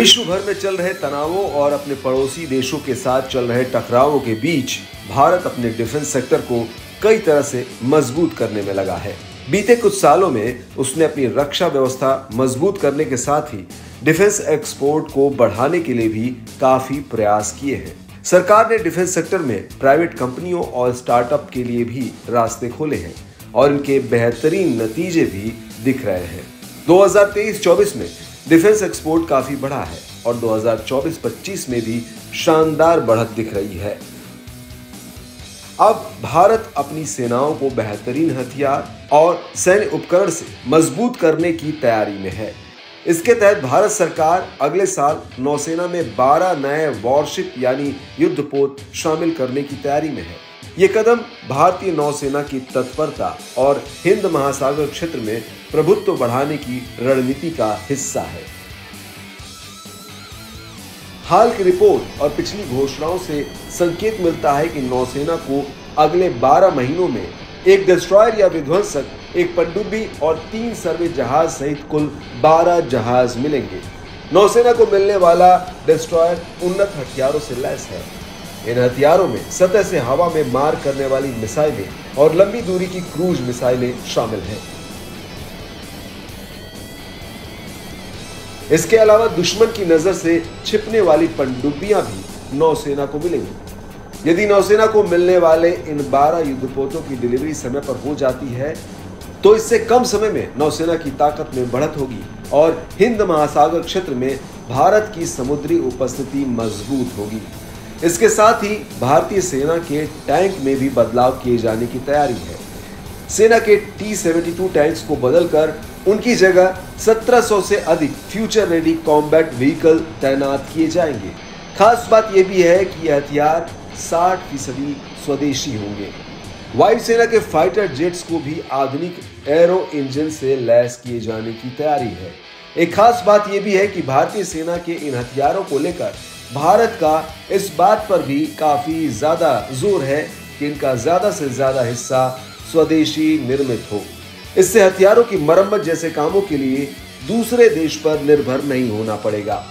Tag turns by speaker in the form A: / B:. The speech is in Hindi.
A: विश्व भर में चल रहे तनावों और अपने पड़ोसी देशों के साथ चल रहे टकरावों के बीच भारत अपने डिफेंस सेक्टर को कई तरह से मज़बूत करने में लगा है। बीते कुछ सालों में उसने अपनी रक्षा व्यवस्था मज़बूत करने के साथ ही डिफेंस एक्सपोर्ट को बढ़ाने के लिए भी काफ़ी प्रयास किए हैं। सरकार ने डिफेंस सेक्टर में प्राइवेट कंपनियों और स्टार्टअप के लिए भी रास्ते खोले हैं और इनके बेहतरीन नतीजे भी दिख रहे हैं। 2023-24 में डिफेंस एक्सपोर्ट काफ़ी बढ़ा है और 2024-25 में भी शानदार बढ़त दिख रही है। अब भारत अपनी सेनाओं को बेहतरीन हथियार और सैन्य उपकरण से मज़बूत करने की तैयारी में है। इसके तहत भारत सरकार अगले साल नौसेना में 12 नए वॉरशिप यानी युद्धपोत शामिल करने की तैयारी में है। ये कदम भारतीय नौसेना की तत्परता और हिंद महासागर क्षेत्र में प्रभुत्व बढ़ाने की रणनीति का हिस्सा है। हाल की रिपोर्ट और पिछली घोषणाओं से संकेत मिलता है कि नौसेना को अगले 12 महीनों में एक डिस्ट्रॉयर या विध्वंसक, एक पनडुब्बी और तीन सर्वे जहाज़ सहित कुल 12 जहाज़ मिलेंगे। नौसेना को मिलने वाला डिस्ट्रॉयर उन्नत हथियारों से लैस है। इन हथियारों में, सतह से हवा में मार करने वाली मिसाइलें और लंबी दूरी की क्रूज मिसाइलें शामिल हैं। इसके अलावा दुश्मन की नज़र से छिपने वाली पनडुब्बियाँ भी नौसेना को मिलेंगी। यदि नौसेना को मिलने वाले इन 12 युद्धपोतों की डिलीवरी समय पर हो जाती है तो इससे कम समय में नौसेना की ताकत में बढ़त होगी और हिंद महासागर क्षेत्र में भारत की समुद्री उपस्थिति मज़बूत होगी। इसके साथ ही भारतीय सेना के टैंक में भी बदलाव किए जाने की तैयारी है। सेना के टी सेवेंटी टू टैंक्स को बदलकर उनकी जगह 1700 से अधिक फ्यूचर रेडी कॉम्बैट व्हीकल तैनात किए जाएँगे। खास बात यह भी है कि यह हथियार 60 फ़ीसदी स्वदेशी होंगे। वायुसेना के फाइटर जेट्स को भी आधुनिक एरो इंजन से लैस किए जाने की तैयारी है। एक खास बात यह भी है कि भारतीय सेना के इन हथियारों को लेकर भारत का इस बात पर भी काफ़ी ज़्यादा ज़ोर है कि इनका ज़्यादा से ज़्यादा हिस्सा स्वदेशी निर्मित हो। इससे हथियारों की मरम्मत जैसे कामों के लिए दूसरे देश पर निर्भर नहीं होना पड़ेगा।